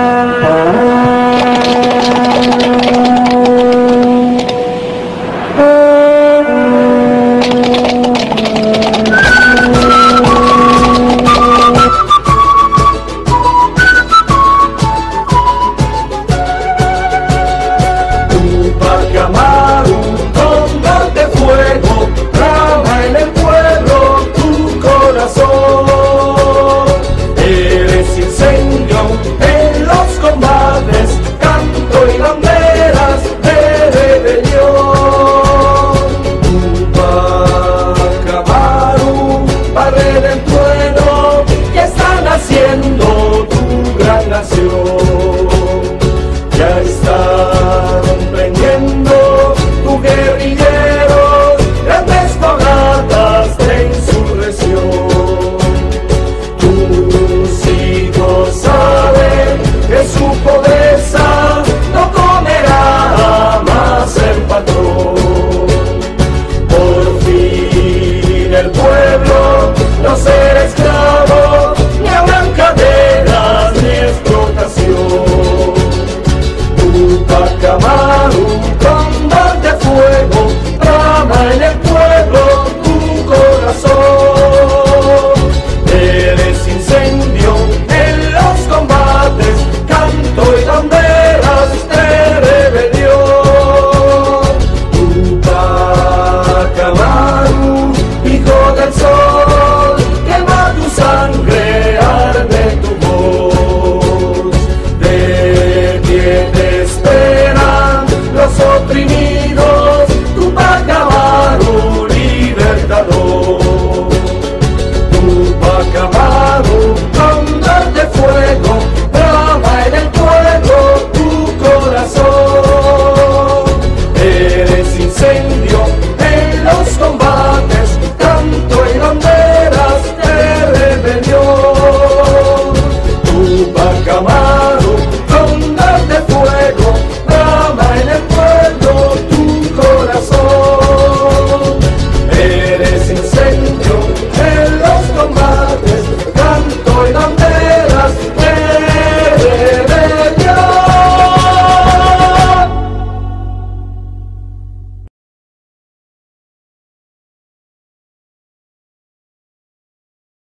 Thank you. del trueno que está naciendo tu gran nación.